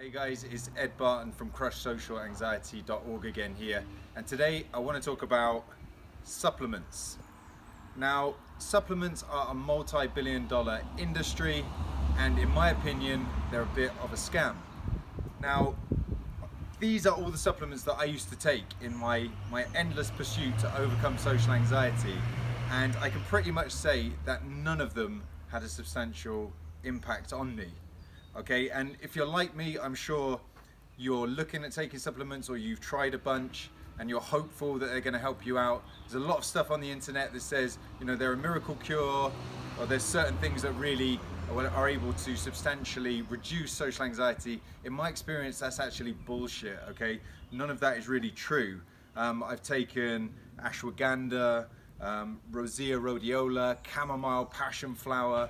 Hey guys, it's Ed Barton from crushsocialanxiety.org again here. And today I want to talk about supplements. Now, supplements are a multi-billion dollar industry and in my opinion, they're a bit of a scam. Now, these are all the supplements that I used to take in my, my endless pursuit to overcome social anxiety. And I can pretty much say that none of them had a substantial impact on me okay? And if you're like me I'm sure you're looking at taking supplements or you've tried a bunch and you're hopeful that they're going to help you out. There's a lot of stuff on the internet that says you know they're a miracle cure or there's certain things that really are able to substantially reduce social anxiety. In my experience that's actually bullshit okay? None of that is really true. Um, I've taken ashwagandha um, rosea rhodiola chamomile passion flower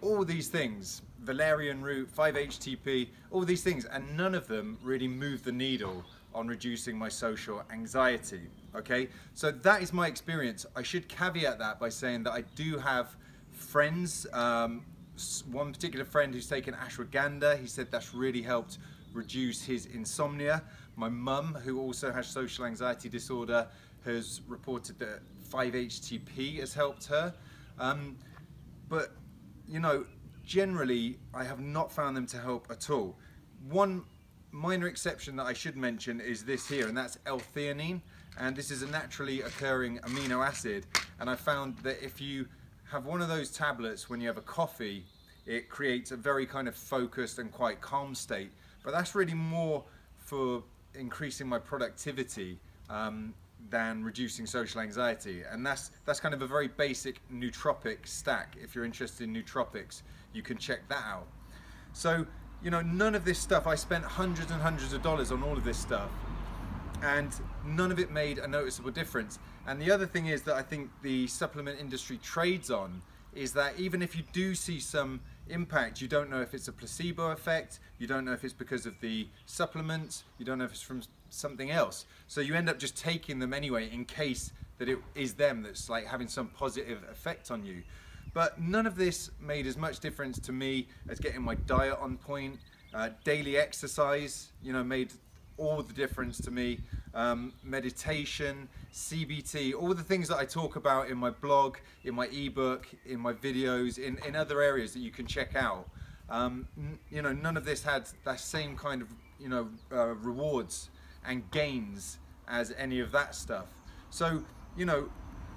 all these things valerian root, 5-HTP, all these things, and none of them really move the needle on reducing my social anxiety, okay? So that is my experience. I should caveat that by saying that I do have friends, um, one particular friend who's taken ashwagandha, he said that's really helped reduce his insomnia. My mum, who also has social anxiety disorder, has reported that 5-HTP has helped her. Um, but, you know, generally I have not found them to help at all. One minor exception that I should mention is this here and that's L-theanine and this is a naturally occurring amino acid and I found that if you have one of those tablets when you have a coffee it creates a very kind of focused and quite calm state but that's really more for increasing my productivity um, than reducing social anxiety. And that's that's kind of a very basic nootropic stack. If you're interested in nootropics you can check that out. So you know none of this stuff I spent hundreds and hundreds of dollars on all of this stuff and none of it made a noticeable difference. And the other thing is that I think the supplement industry trades on is that even if you do see some impact, you don't know if it's a placebo effect, you don't know if it's because of the supplements, you don't know if it's from something else. So you end up just taking them anyway in case that it is them that's like having some positive effect on you. But none of this made as much difference to me as getting my diet on point. Uh, daily exercise, you know, made all the difference to me. Um, meditation, CBT, all the things that I talk about in my blog, in my ebook, in my videos, in, in other areas that you can check out. Um, you know, none of this had that same kind of, you know, uh, rewards and gains as any of that stuff. So, you know,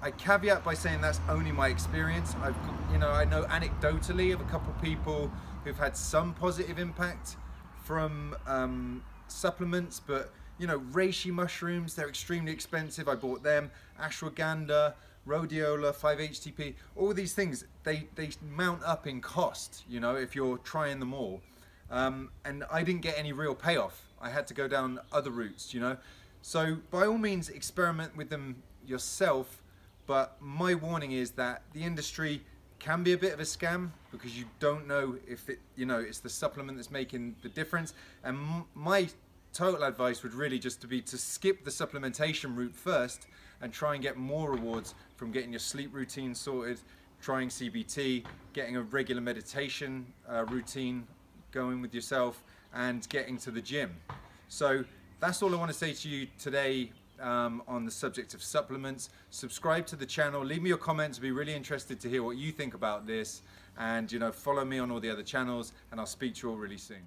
I caveat by saying that's only my experience. I've, you know, I know anecdotally of a couple people who've had some positive impact from um, supplements, but you know, reishi mushrooms, they're extremely expensive. I bought them. Ashwagandha, rhodiola, 5-HTP, all these things, they, they mount up in cost, you know, if you're trying them all. Um, and I didn't get any real payoff. I had to go down other routes, you know. So by all means, experiment with them yourself. But my warning is that the industry can be a bit of a scam because you don't know if it, you know, it's the supplement that's making the difference. And my total advice would really just to be to skip the supplementation route first and try and get more rewards from getting your sleep routine sorted, trying CBT, getting a regular meditation uh, routine going with yourself and getting to the gym. So that's all I want to say to you today um, on the subject of supplements. Subscribe to the channel, leave me your comments, I'd be really interested to hear what you think about this and you know follow me on all the other channels and I'll speak to you all really soon.